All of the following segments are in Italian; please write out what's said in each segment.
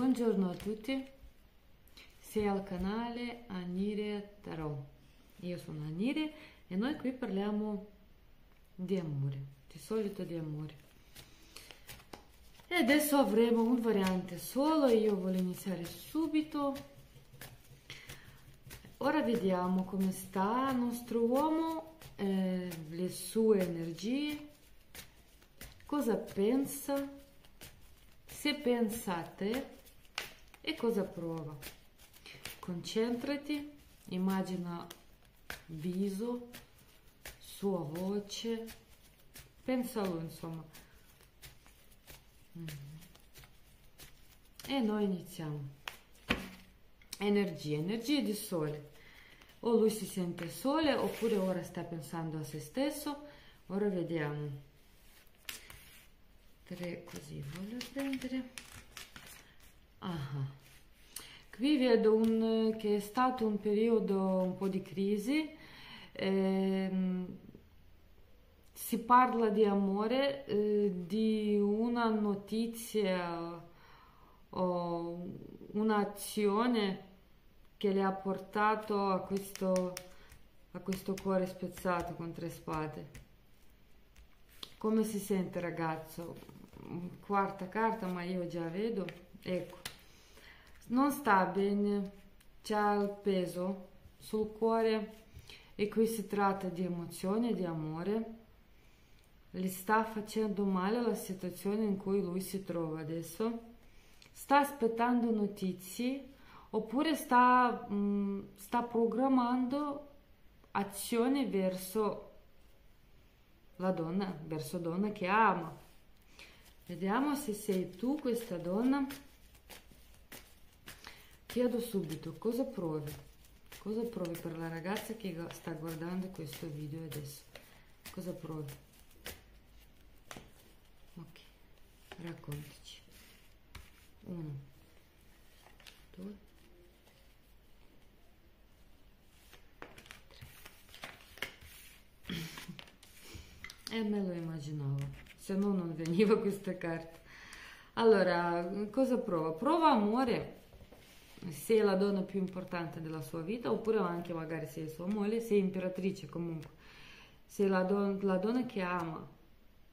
Buongiorno a tutti, sei al canale Anire Tarot. Io sono Anire e noi qui parliamo di amore, di solito di amore. E adesso avremo un variante solo, io voglio iniziare subito. Ora vediamo come sta il nostro uomo, eh, le sue energie, cosa pensa, se pensate e cosa prova. Concentrati, immagina viso, sua voce, pensalo insomma. E noi iniziamo. Energia, energia di sole. O lui si sente sole oppure ora sta pensando a se stesso. Ora vediamo. Tre così voglio prendere. Ah. Qui vedo un, che è stato un periodo un po' di crisi, eh, si parla di amore, eh, di una notizia o un'azione che le ha portato a questo, a questo cuore spezzato con tre spade. Come si sente ragazzo? Quarta carta, ma io già vedo. Ecco, non sta bene, c'ha il peso sul cuore e qui si tratta di emozione, di amore. Gli sta facendo male la situazione in cui lui si trova adesso. Sta aspettando notizie oppure sta, mh, mm, sta programmando azioni verso la donna, verso donna che ama. Vediamo se sei tu questa donna. Chiedo subito cosa provi, cosa provi per la ragazza che sta guardando questo video adesso. Cosa provi? Ok, raccontaci. Uno, due, tre. E me lo immaginavo, se no non veniva questa carta. Allora, cosa prova? Prova amore se è la donna più importante della sua vita, oppure anche magari se è sua moglie, se è imperatrice comunque, se è la, don- la donna che ama,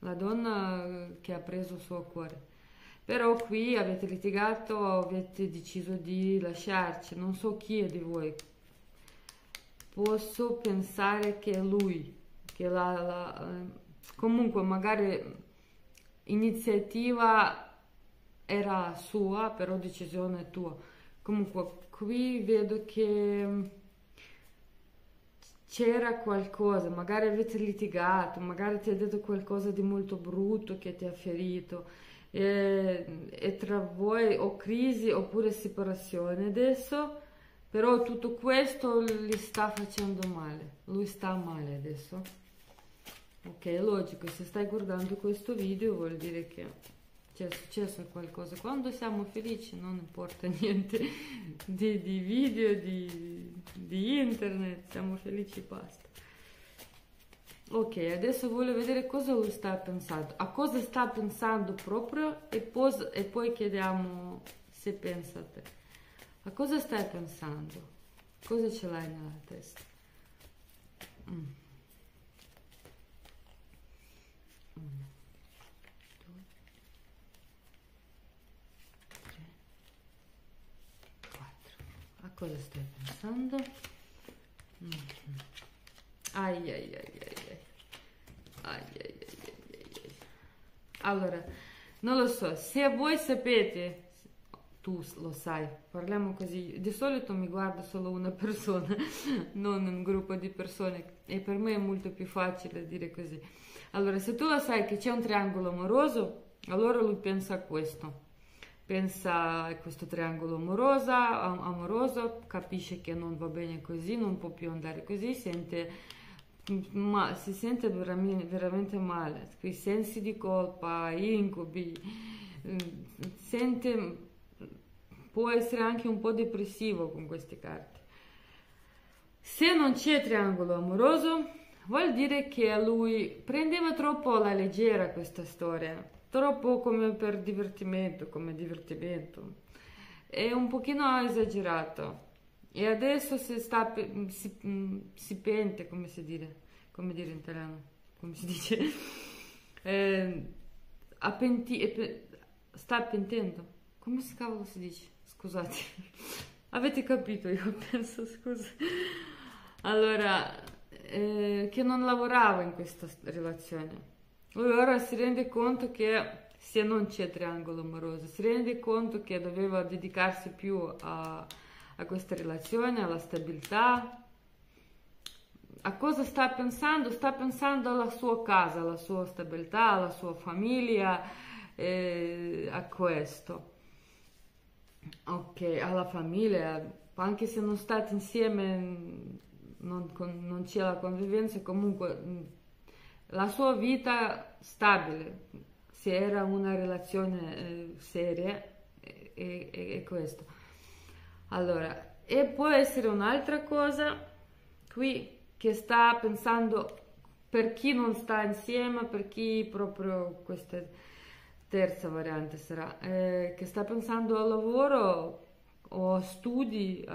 la donna che ha preso il suo cuore. Però qui avete litigato, avete deciso di lasciarci, non so chi è di voi. Posso pensare che è lui, che la, la comunque magari iniziativa era sua, però decisione tua Comunque, qui vedo che mm, c'era qualcosa, magari avete litigato, magari ti ha detto qualcosa di molto brutto che ti ha ferito e, e tra voi o crisi oppure separazione. Adesso però tutto questo gli sta facendo male, lui sta male adesso. Ok, logico, se stai guardando questo video vuol dire che c'è successo qualcosa. Quando siamo felici non importa niente di, di video, di, di, internet, siamo felici e basta. Ok, adesso voglio vedere cosa lui sta pensando, a cosa sta pensando proprio e, pos, e poi chiediamo se pensa a te. A cosa stai pensando? Cosa ce l'hai nella testa? Mm. Cosa stai pensando? Mm ai, ai, ai, ai, ai. Ai, ai, ai, ai, ai. Allora, non lo so, se voi sapete, tu lo sai, parliamo così, di solito mi guarda solo una persona, non un gruppo di persone e per me è molto più facile dire così. Allora, se tu lo sai che c'è un triangolo amoroso, allora lui pensa a questo pensa a questo triangolo amorosa, amoroso, capisce che non va bene così, non può più andare così, sente, ma si sente veramente, veramente male, quei sensi di colpa, incubi, mm, sente, può essere anche un po' depressivo con queste carte. Se non c'è triangolo amoroso, vuol dire che lui prendeva troppo alla leggera questa storia troppo come per divertimento, come divertimento. è un pochino esagerato e adesso si, sta, si, si pente, come si dire, come dire in italiano, come si dice, eh, penti, sta pentendo, come si cavolo si dice? Scusate, avete capito, io penso, scusa. Allora, eh, che non lavorava in questa relazione. Ora si rende conto che se non c'è triangolo amoroso, si rende conto che doveva dedicarsi più a, a questa relazione, alla stabilità. A cosa sta pensando? Sta pensando alla sua casa, alla sua stabilità, alla sua famiglia, eh, a questo. Ok, alla famiglia, anche se non state insieme, non, non c'è la convivenza, comunque la sua vita stabile, se era una relazione eh, seria, è, è, è, questo. Allora, e può essere un'altra cosa qui che sta pensando per chi non sta insieme, per chi proprio questa terza variante sarà, eh, che sta pensando al lavoro o a studi,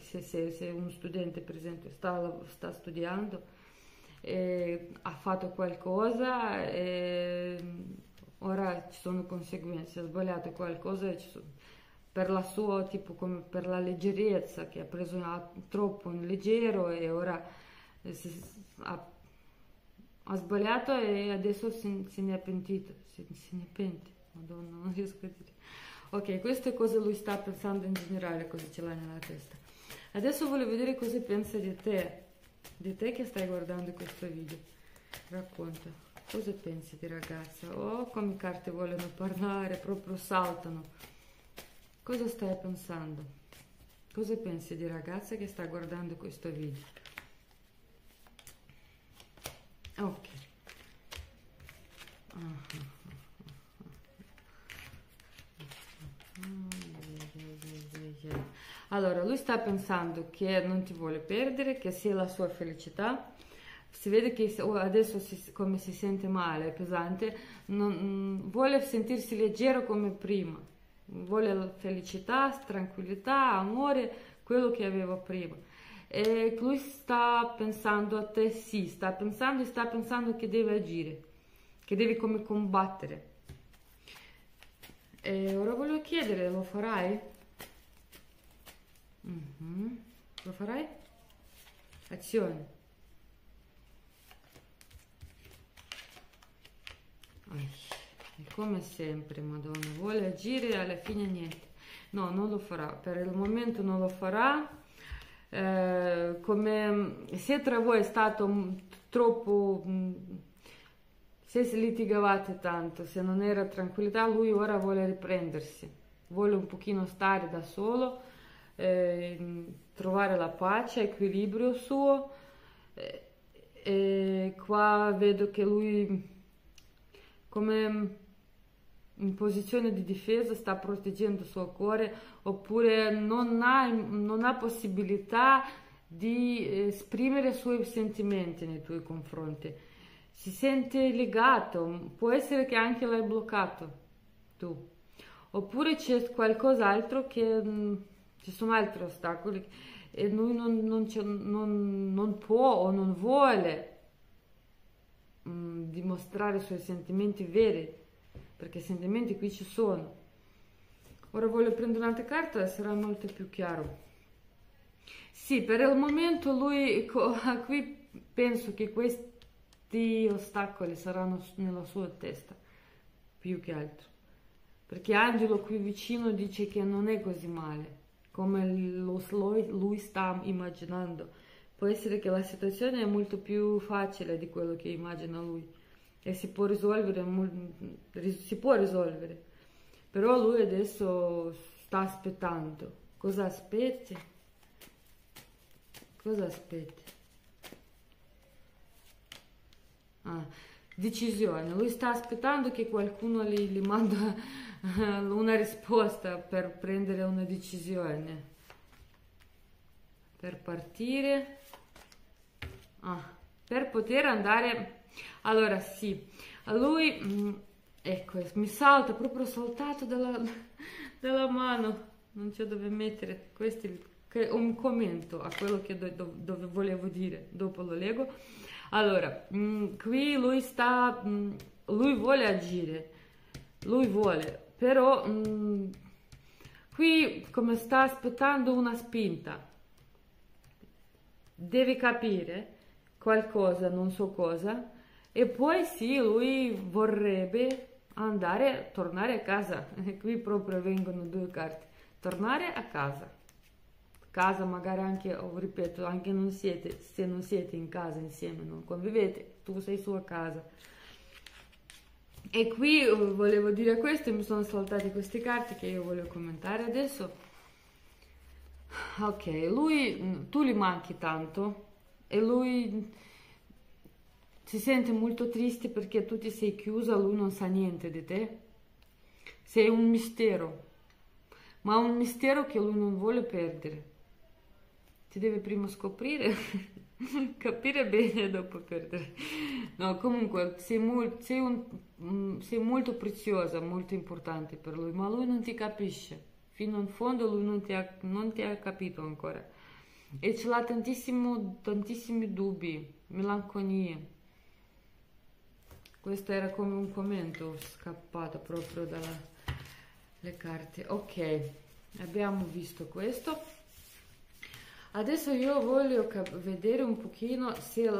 se, se, se un studente per esempio sta, sta studiando, eh, ha fatto qualcosa. Eh, ora ci sono conseguenze, ha sbagliato qualcosa sono, per la sua, tipo come per la leggerezza che ha preso una, troppo in leggero e ora eh, si, ha, ha, sbagliato e adesso se, se ne è pentito, se, se ne pente, madonna, non riesco a dire. Ok, queste cose lui sta pensando in generale, cosa ce l'ha nella testa. Adesso voglio vedere cosa pensa di te, di te che stai guardando questo video. Racconta. Cosa pensi di ragazza? Oh, come carte vogliono parlare, proprio saltano. Cosa stai pensando? Cosa pensi di ragazza che sta guardando questo video? Ok. Allora, lui sta pensando che non ti vuole perdere, che sia la sua felicità, si vede che adesso si, come si sente male, pesante, non, mm, vuole sentirsi leggero come prima, vuole felicità, tranquillità, amore, quello che aveva prima. E lui sta pensando a te, sì, sta pensando e sta pensando che deve agire, che deve come combattere. E ora voglio chiedere, lo farai? Mm-hmm. Lo farai? Azione. come sempre, Madonna, vuole agire e alla fine niente. No, non lo farà, per il momento non lo farà. Eh, come se tra voi è stato troppo se litigavate tanto, se non era tranquillità, lui ora vuole riprendersi, vuole un pochino stare da solo, eh, trovare la pace, equilibrio suo. E qua vedo che lui come in posizione di difesa sta proteggendo il suo cuore oppure non ha, non ha possibilità di esprimere i suoi sentimenti nei tuoi confronti. Si sente legato, può essere che anche l'hai bloccato tu. Oppure c'è qualcos'altro che mm, ci sono altri ostacoli e lui non, non, non, non può o non vuole mh, mm, dimostrare i suoi sentimenti veri, perché i sentimenti qui ci sono. Ora voglio prendere un'altra carta e sarà molto più chiaro. Sì, per il momento lui, qui penso che questi ostacoli saranno nella sua testa, più che altro. Perché Angelo qui vicino dice che non è così male, come lui sta immaginando può essere che la situazione è molto più facile di quello che immagina lui e si può risolvere, si può risolvere. Però lui adesso sta aspettando. Cosa aspetti? Cosa aspetti? Ah, decisione. Lui sta aspettando che qualcuno gli, gli manda una risposta per prendere una decisione. Per partire ah, per poter andare allora sì lui mm, ecco mi salta proprio saltato dalla, dalla mano non c'è dove mettere, questo è un commento a quello che do, dove volevo dire, dopo lo leggo. Allora, mh, mm, qui lui sta, mh, mm, lui vuole agire, lui vuole, però mh, mm, qui come sta aspettando una spinta, deve capire qualcosa, non so cosa, e poi sì, lui vorrebbe andare, tornare a casa. Qui proprio vengono due carte. Tornare a casa. Casa magari anche, oh, ripeto, anche non siete, se non siete in casa insieme, non convivete, tu sei su a casa. E qui eh, volevo dire questo, mi sono saltate queste carte che io voglio commentare adesso. Ok, lui, mm, tu gli manchi tanto e lui si sente molto triste perché tu ti sei chiusa, lui non sa niente di te. Sei un mistero, ma un mistero che lui non vuole perdere. Ti deve prima scoprire, capire bene e dopo perdere. No, comunque sei, mol, sei, un, mm, sei molto preziosa, molto importante per lui, ma lui non ti capisce. Fino in fondo lui non ti ha, non ti ha capito ancora. E ce l'ha tantissimi dubbi, melanconie questo era come un commento scappato proprio dalle carte ok abbiamo visto questo adesso io voglio vedere un pochino se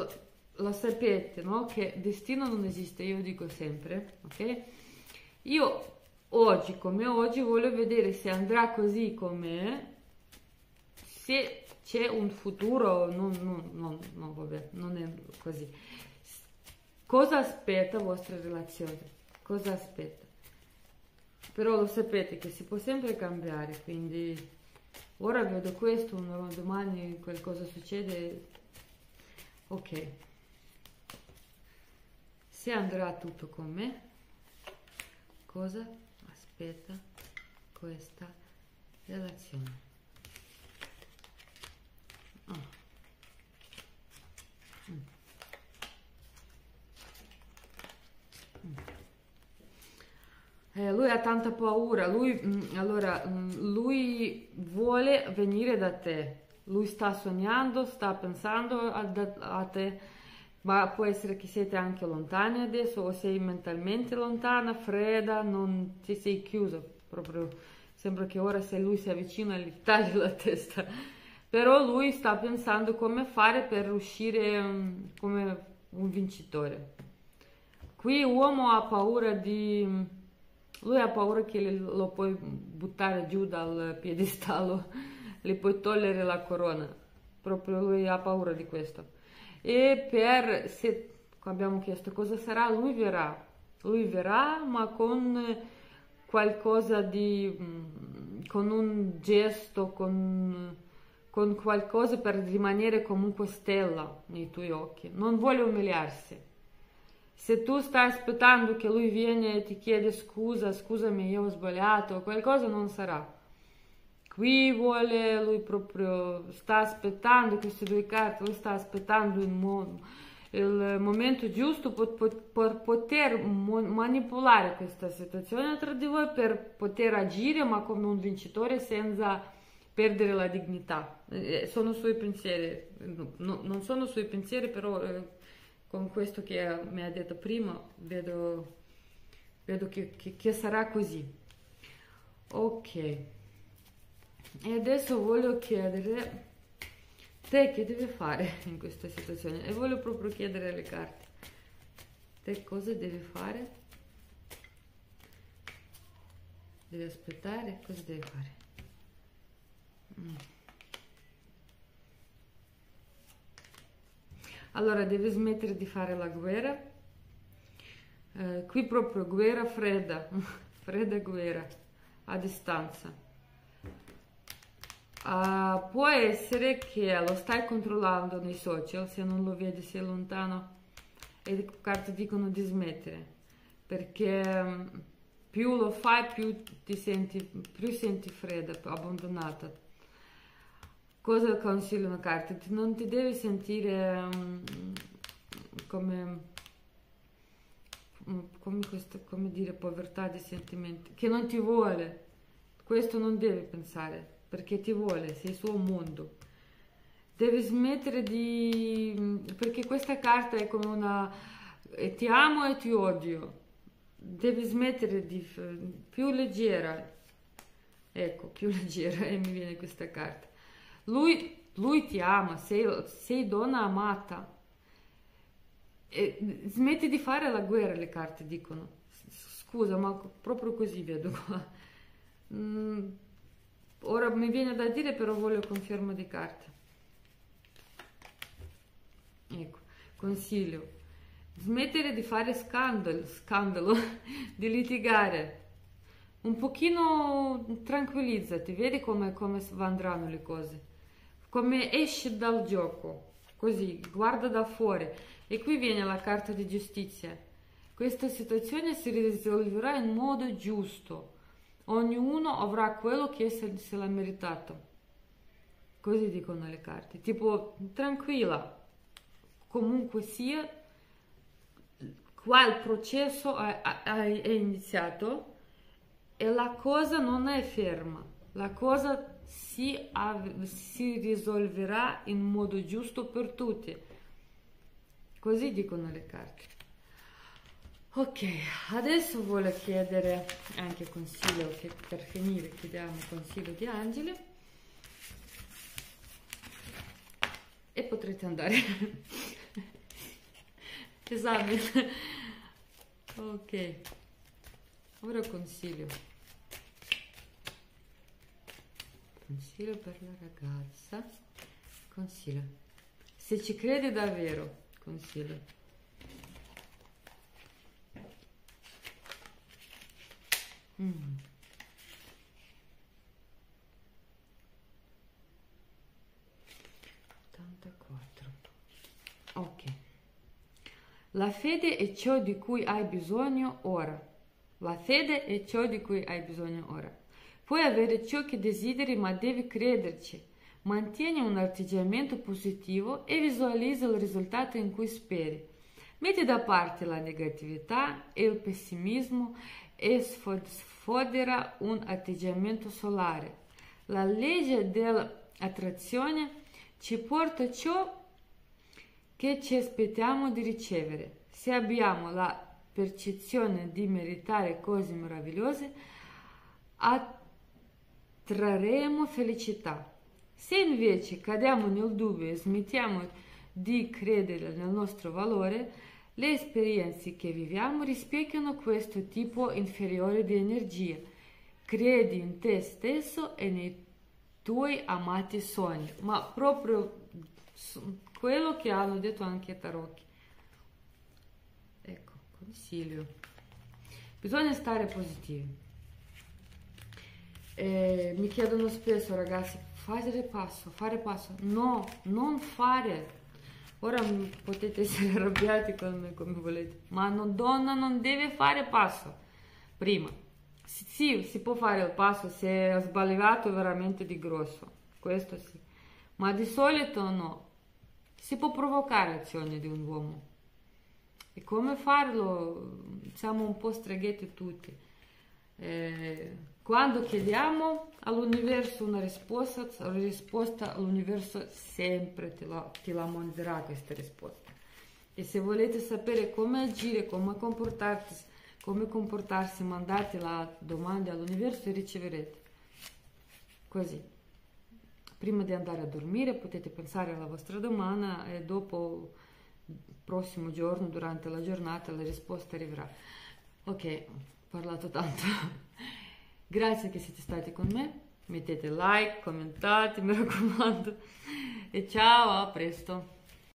lo sapete no che destino non esiste io dico sempre ok io oggi come oggi voglio vedere se andrà così come se c'è un futuro non, non, non, non, vabbè, non è così Cosa aspetta la vostra relazione? Cosa aspetta? Però lo sapete che si può sempre cambiare, quindi ora vedo questo, domani qualcosa succede, ok. Se andrà tutto con me, cosa aspetta questa relazione? Oh. Eh, lui ha tanta paura, lui, mm, allora, mm, lui vuole venire da te, lui sta sognando, sta pensando a, a, te, ma può essere che siete anche lontani adesso o sei mentalmente lontana, fredda, non ti sei chiusa, proprio sembra che ora se lui si avvicina gli tagli la testa, però lui sta pensando come fare per uscire um, come un vincitore. Qui uomo ha paura di lui ha paura che lo puoi buttare giù dal piedistallo, le puoi togliere la corona. Proprio lui ha paura di questo. E per, se abbiamo chiesto cosa sarà, lui verrà. Lui verrà, ma con qualcosa di, mm, con un gesto, con, con qualcosa per rimanere comunque stella nei tuoi occhi. Non vuole umiliarsi se tu stai aspettando che lui viene e ti chiede scusa, scusami, io ho sbagliato, qualcosa non sarà. Qui vuole, lui proprio sta aspettando queste due carte, lui sta aspettando il, mo il momento giusto per, per poter manipolare questa situazione tra di voi, per poter agire ma come un vincitore senza perdere la dignità. Eh, sono suoi pensieri, no, non sono suoi pensieri, però... Eh, con questo che mi ha detto prima, vedo, vedo che, che, che sarà così. Ok. E adesso voglio chiedere te che devi fare in questa situazione e voglio proprio chiedere alle carte te cosa devi fare devi aspettare cosa devi fare mm. Allora devi smettere di fare la guerra. Eh, qui proprio guerra fredda, fredda guerra, a distanza. Uh, può essere che lo stai controllando nei social, se non lo vedi sei lontano e le carte dicono di smettere, perché um, più lo fai più ti senti, più senti fredda, abbandonata, cosa consigliano carte? Non ti devi sentire um, come, come, questo, come dire povertà di sentimenti, che non ti vuole, questo non devi pensare, perché ti vuole, sei il suo mondo. Devi smettere di... perché questa carta è come una... ti amo e ti odio. Devi smettere di... più leggera. Ecco, più leggera e mi viene questa carta. Lui, lui ti ama, sei, sei donna amata. E smetti di fare la guerra, le carte dicono. Scusa, ma proprio così vedo qua. Mm, ora mi viene da dire, però voglio conferma di carte. Ecco, consiglio. Smettere di fare scandalo, scandalo di litigare. Un pochino tranquillizzati, vedi come, come andranno le cose. Come esci dal gioco, così, guarda da fuori. E qui viene la carta di giustizia. Questa situazione si risolverà in modo giusto. Ognuno avrà quello che se l'ha meritato. Così dicono le carte. Tipo, tranquilla. Comunque sia, qua il processo è iniziato e la cosa non è ferma. La cosa si, si risolverà in modo giusto per tutti. Così dicono le carte. Ok, adesso voglio chiedere anche consiglio, che per finire chiediamo consiglio di angeli e potrete andare. Esame. ok, ora consiglio. Consiglio per la ragazza. Consiglio. Se ci crede davvero, consiglio. Mm. Ok. La fede è ciò di cui hai bisogno ora. La fede è ciò di cui hai bisogno ora. Puoi avere ciò che desideri, ma devi crederci. Mantieni un atteggiamento positivo e visualizza il risultato in cui speri. Metti da parte la negatività e il pessimismo e sfodera un atteggiamento solare. La legge dell'attrazione ci porta ciò che ci aspettiamo di ricevere. Se abbiamo la percezione di meritare cose meravigliose, attrarremo felicità. Se invece cadiamo nel dubbio e smettiamo di credere nel nostro valore, le esperienze che viviamo rispecchiano questo tipo inferiore di energia. Credi in te stesso e nei tuoi amati sogni, ma proprio quello che hanno detto anche Tarocchi. Ecco, consiglio. Bisogna stare positivi. Eh, mi chiedono spesso ragazzi, fare passo, fare passo. No, non fare Ora potete essere arrabbiati con me come volete, ma una donna non deve fare passo prima. Sì, si può fare il passo se ha sbagliato veramente di grosso, questo sì, ma di solito no. Si può provocare l'azione di un uomo. E come farlo? Siamo un po' streghetti tutti. Eh, quando chiediamo all'universo una risposta, la risposta l'universo sempre te la, te la manderà questa risposta. E se volete sapere come agire, come comportarsi, come comportarsi, mandate la domanda all'universo e riceverete. Così. Prima di andare a dormire potete pensare alla vostra domanda e dopo il prossimo giorno, durante la giornata, la risposta arriverà. Ok, ho parlato tanto. Grazie che siete stati con me, mettete like, commentate, mi raccomando e ciao, a presto!